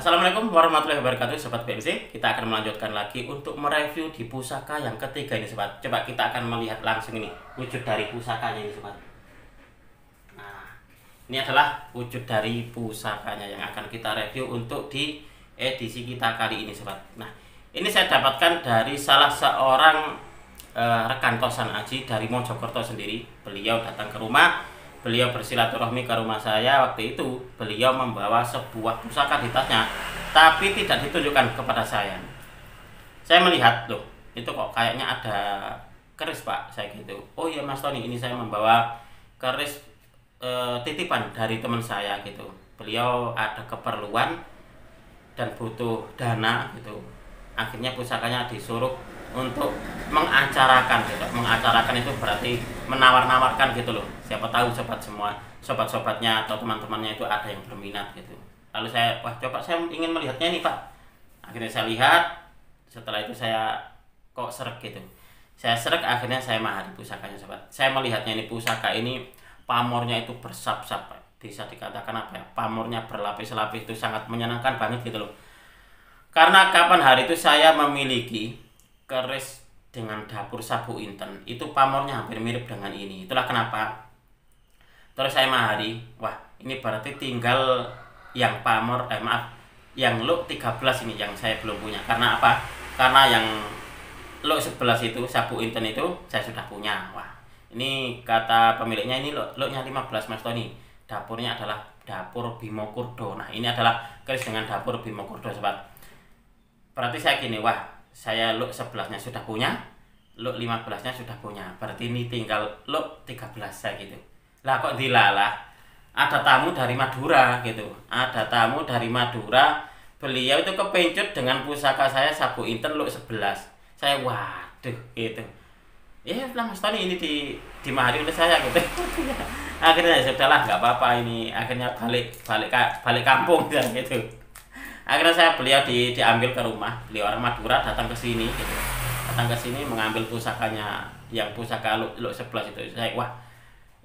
Assalamualaikum warahmatullahi wabarakatuh Sobat BMC Kita akan melanjutkan lagi untuk mereview di pusaka yang ketiga ini Sobat. Coba kita akan melihat langsung ini Wujud dari pusakanya ini Sobat. Nah ini adalah wujud dari pusakanya yang akan kita review untuk di edisi kita kali ini Sobat. Nah ini saya dapatkan dari salah seorang uh, rekan kosan Aji dari Mojokerto sendiri. Beliau datang ke rumah beliau bersilaturahmi ke rumah saya waktu itu. Beliau membawa sebuah pusaka di tasnya tapi tidak ditunjukkan kepada saya. Saya melihat loh itu kok kayaknya ada keris pak saya gitu. Oh iya mas Tony ini saya membawa keris e, titipan dari teman saya gitu. Beliau ada keperluan dan butuh dana gitu. Akhirnya pusakanya disuruh untuk mengacarakan gitu. Mengacarakan itu berarti menawar-nawarkan gitu loh. Siapa tahu sobat semua sobat-sobatnya atau teman-temannya itu ada yang berminat gitu. Lalu saya wah coba saya ingin melihatnya nih pak. Akhirnya saya lihat setelah itu saya kok serak gitu. Saya serak akhirnya saya mahari pusakanya sobat. Saya melihatnya ini pusaka ini pamornya itu bersap-sap bisa dikatakan apa ya? Pamornya berlapis-lapis itu sangat menyenangkan banget gitu loh. Karena kapan hari itu saya memiliki keris dengan dapur sabu inten. Itu pamornya hampir mirip dengan ini. Itulah kenapa. Terus saya mahari wah ini berarti tinggal yang pamor eh maaf yang lo 13 ini yang saya belum punya. Karena apa? Karena yang lo 11 itu sabu inten itu saya sudah punya. Wah ini kata pemiliknya ini lo lo nya 15 mas Tony. Dapurnya adalah dapur Bimo Kurdo. Nah ini adalah keris dengan dapur Bimo Kurdo sobat. Berarti saya gini wah saya look sebelasnya sudah punya look 15 nya sudah punya. Berarti ini tinggal look 13 saya gitu. Lah kok dilalah? Ada tamu dari Madura gitu. Ada tamu dari Madura. Beliau itu kepencut dengan pusaka saya sabu inter look 11 saya waduh gitu. Ya lah mas Tony ini di dimahari oleh saya gitu. Akhirnya ya sudahlah nggak apa-apa ini. Akhirnya balik balik balik kampung gitu akhirnya saya beliau di, diambil ke rumah. Beliau orang Madura datang ke sini gitu. Datang ke sini mengambil pusakanya yang pusaka lu, lu 11 itu. Saya wah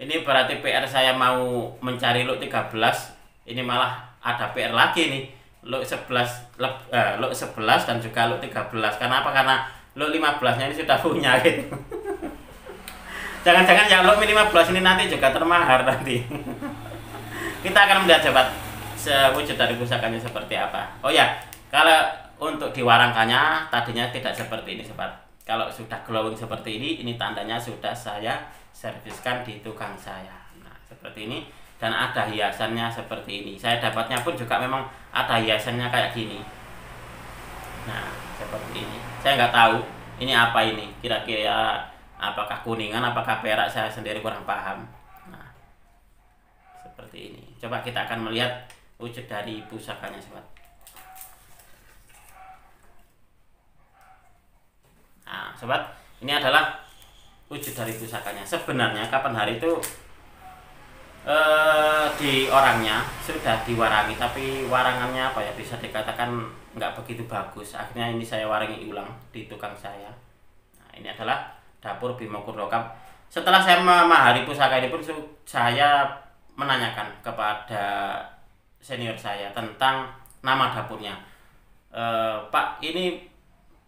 ini berarti PR saya mau mencari lu 13 ini malah ada PR lagi nih. Lu 11 lep, eh, lu 11 dan juga lu 13 karena apa karena lu 15 nya ini sudah punya gitu. Jangan-jangan yang lu 15 ini nanti juga termahar nanti. Kita akan melihat sobat sewujud dari pusakanya seperti apa? Oh ya kalau untuk diwarangkannya tadinya tidak seperti ini sobat. Kalau sudah glowing seperti ini ini tandanya sudah saya serviskan di tukang saya. Nah seperti ini. Dan ada hiasannya seperti ini. Saya dapatnya pun juga memang ada hiasannya kayak gini. Nah seperti ini. Saya nggak tahu ini apa ini. Kira-kira apakah kuningan apakah perak saya sendiri kurang paham. Nah seperti ini. Coba kita akan melihat wujud dari pusakanya sobat. Nah sobat ini adalah wujud dari pusakanya. Sebenarnya kapan hari itu eh, di orangnya sudah diwarangi tapi warangannya apa ya? Bisa dikatakan nggak begitu bagus. Akhirnya ini saya warangi ulang di tukang saya. Nah ini adalah dapur Bimo Kurdokap setelah saya memahari pusaka ini pun saya menanyakan kepada senior saya tentang nama dapurnya. E, Pak, ini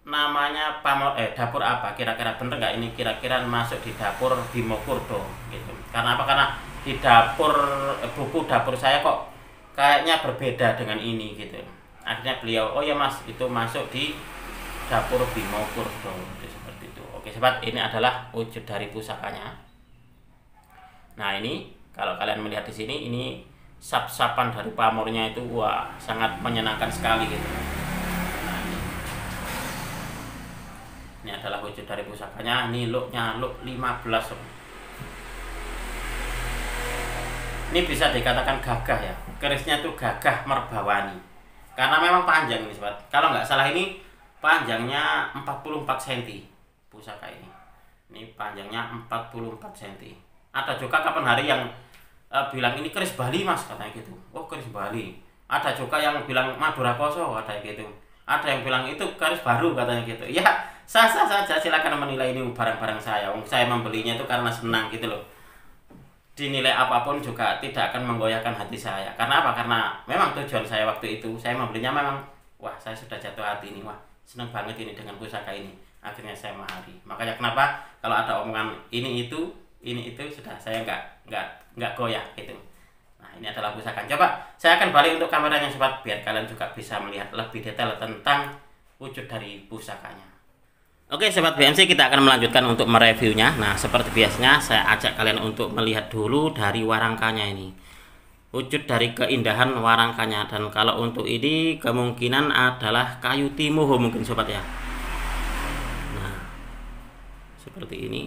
namanya pamor eh dapur apa? Kira-kira bener nggak ini kira-kira masuk di dapur Bimo Kurdo gitu. Karena apa? Karena di dapur eh, buku dapur saya kok kayaknya berbeda dengan ini gitu. Akhirnya beliau, oh ya mas itu masuk di dapur Bimo Kurdo gitu, seperti itu. Oke sobat, ini adalah wujud dari pusakanya. Nah ini kalau kalian melihat di sini ini sap-sapan dari pamornya itu wah sangat menyenangkan sekali gitu. Nah, ini. Adalah wujud dari pusakanya. Ini looknya look 15 sob. ini bisa dikatakan gagah ya. Kerisnya itu gagah merbawani. Karena memang panjang ini sobat. Kalau nggak salah ini panjangnya 44 cm pusaka ini. Ini panjangnya 44 cm ada juga kapan hari yang uh, bilang ini keris Bali mas katanya gitu. Oh keris Bali. Ada juga yang bilang Madura Koso ada gitu. Ada yang bilang itu keris baru katanya gitu. Ya sah sah saja silakan menilai ini barang-barang saya. Saya membelinya itu karena senang gitu loh. Dinilai apa pun juga tidak akan menggoyahkan hati saya. Karena apa? Karena memang tujuan saya waktu itu saya membelinya memang wah saya sudah jatuh hati ini wah senang banget ini dengan pusaka ini. Akhirnya saya mahari makanya kenapa? Kalau ada omongan ini itu ini itu sudah. Saya nggak nggak nggak goyah gitu. Nah ini adalah pusaka. Coba saya akan balik untuk kameranya sobat biar kalian juga bisa melihat lebih detail tentang wujud dari pusakanya. Oke sobat BMC kita akan melanjutkan untuk mereviewnya. Nah seperti biasanya saya ajak kalian untuk melihat dulu dari warangkanya ini. Wujud dari keindahan warangkanya. Dan kalau untuk ini kemungkinan adalah kayu timuho mungkin sobat ya. Nah seperti ini.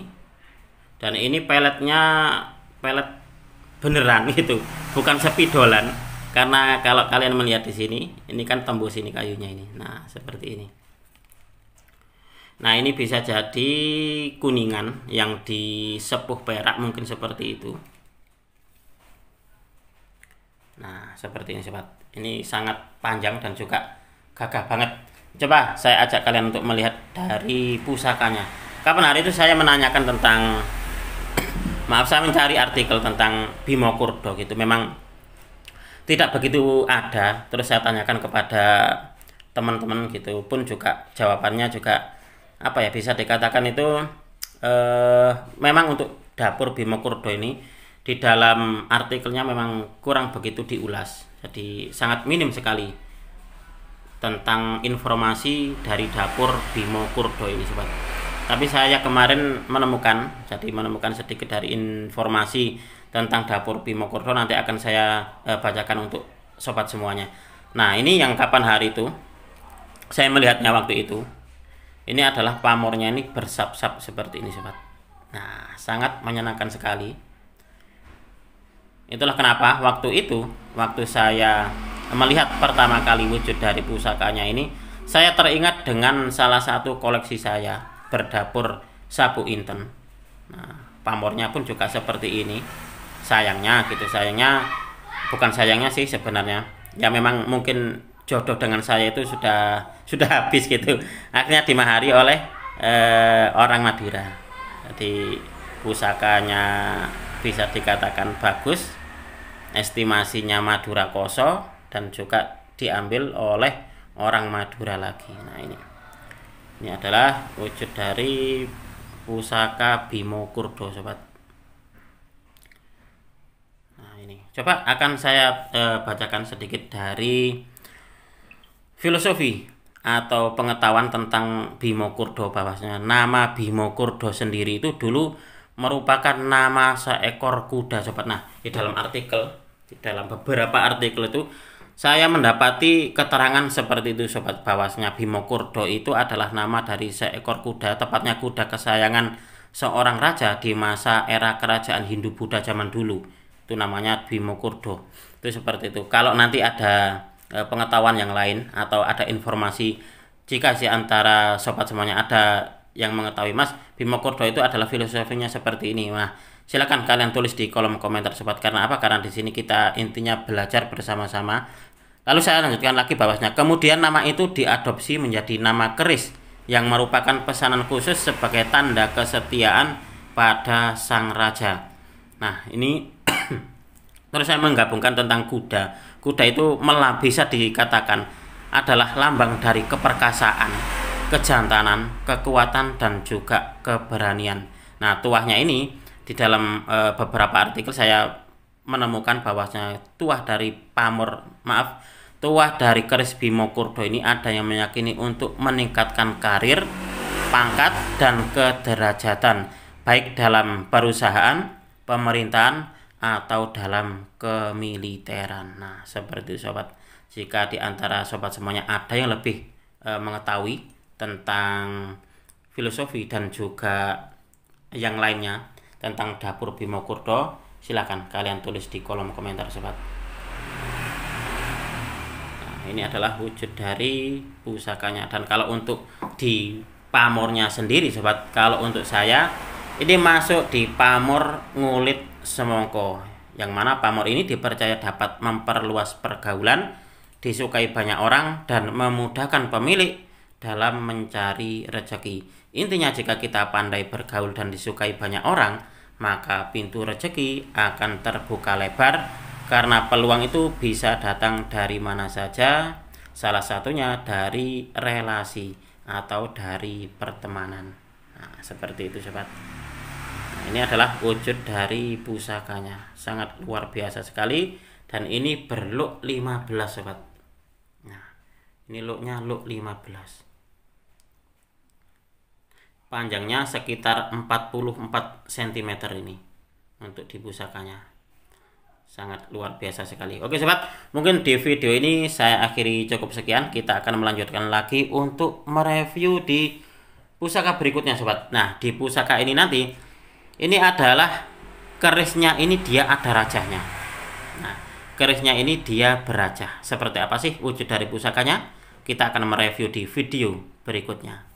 Dan ini peletnya pelet beneran gitu Bukan sepidolan Karena kalau kalian melihat di sini Ini kan tembus ini kayunya ini Nah seperti ini Nah ini bisa jadi kuningan yang di sepuh perak mungkin seperti itu. Nah seperti ini sobat. Ini sangat panjang dan juga gagah banget. Coba saya ajak kalian untuk melihat dari pusakanya. Kapan hari itu saya menanyakan tentang maaf saya mencari artikel tentang Bimo Kurdo gitu. Memang tidak begitu ada. Terus saya tanyakan kepada teman-teman gitu pun juga jawabannya juga apa ya bisa dikatakan itu eh, memang untuk dapur Bimo Kurdo ini di dalam artikelnya memang kurang begitu diulas jadi sangat minim sekali tentang informasi dari dapur Bimo Kurdo ini sobat tapi saya kemarin menemukan jadi menemukan sedikit dari informasi tentang dapur Bimo Kurdo nanti akan saya eh, bacakan untuk sobat semuanya. Nah ini yang kapan hari itu? Saya melihatnya waktu itu ini adalah pamornya ini bersap-sap seperti ini sobat. Nah sangat menyenangkan sekali. Itulah kenapa waktu itu waktu saya melihat pertama kali wujud dari pusakanya ini saya teringat dengan salah satu koleksi saya berdapur sabu inten. Nah pamornya pun juga seperti ini. Sayangnya gitu sayangnya bukan sayangnya sih sebenarnya. Ya memang mungkin jodoh dengan saya itu sudah sudah habis gitu. Akhirnya dimahari oleh eh, orang Madura. Jadi pusakanya bisa dikatakan bagus estimasinya Madura Koso dan juga diambil oleh orang Madura lagi. Nah ini ini adalah wujud dari pusaka Bimo Kurdo sobat. Nah ini. Coba akan saya eh, bacakan sedikit dari filosofi atau pengetahuan tentang Bimo Kurdo bahwasanya nama Bimo Kurdo sendiri itu dulu merupakan nama seekor kuda sobat. Nah di dalam artikel di dalam beberapa artikel itu saya mendapati keterangan seperti itu sobat bahwasanya Bimo Kurdo itu adalah nama dari seekor kuda tepatnya kuda kesayangan seorang raja di masa era kerajaan Hindu Buddha zaman dulu. Itu namanya Bimo Kurdo. Itu seperti itu. Kalau nanti ada Eh, pengetahuan yang lain atau ada informasi jika si antara sobat semuanya ada yang mengetahui Mas Bimo Kurdo itu adalah filosofinya seperti ini. Nah silakan kalian tulis di kolom komentar sobat. Karena apa? Karena di sini kita intinya belajar bersama-sama lalu saya lanjutkan lagi bahwasanya kemudian nama itu diadopsi menjadi nama keris yang merupakan pesanan khusus sebagai tanda kesetiaan pada sang raja. Nah ini terus saya menggabungkan tentang kuda. Kuda itu malah bisa dikatakan adalah lambang dari keperkasaan, kejantanan, kekuatan dan juga keberanian. Nah, tuahnya ini di dalam e, beberapa artikel saya menemukan bahwasanya tuah dari pamor, maaf, tuah dari keris Bimo Kurdo ini ada yang meyakini untuk meningkatkan karir, pangkat dan kederajatan baik dalam perusahaan, pemerintahan atau dalam kemiliteran. Nah, seperti itu sobat. Jika di antara sobat semuanya ada yang lebih e, mengetahui tentang filosofi dan juga yang lainnya tentang dapur Bimo Kurdo, silakan kalian tulis di kolom komentar sobat. Ini adalah wujud dari pusakanya dan kalau untuk di pamornya sendiri sobat, kalau untuk saya ini masuk di pamor ngulit semongko yang mana pamor ini dipercaya dapat memperluas pergaulan, disukai banyak orang dan memudahkan pemilik dalam mencari rezeki. Intinya jika kita pandai bergaul dan disukai banyak orang maka pintu rezeki akan terbuka lebar karena peluang itu bisa datang dari mana saja salah satunya dari relasi atau dari pertemanan. Nah, seperti itu sobat. Nah, ini adalah wujud dari pusakanya. Sangat luar biasa sekali. Dan ini berlook 15 sobat. Nah ini looknya look 15 panjangnya sekitar 44 cm ini untuk di pusakanya sangat luar biasa sekali. Oke sobat. Mungkin di video ini saya akhiri cukup sekian. Kita akan melanjutkan lagi untuk mereview di pusaka berikutnya sobat. Nah di pusaka ini nanti ini adalah kerisnya ini dia ada rajahnya. Nah kerisnya ini dia beraja seperti apa sih wujud dari pusakanya? Kita akan mereview di video berikutnya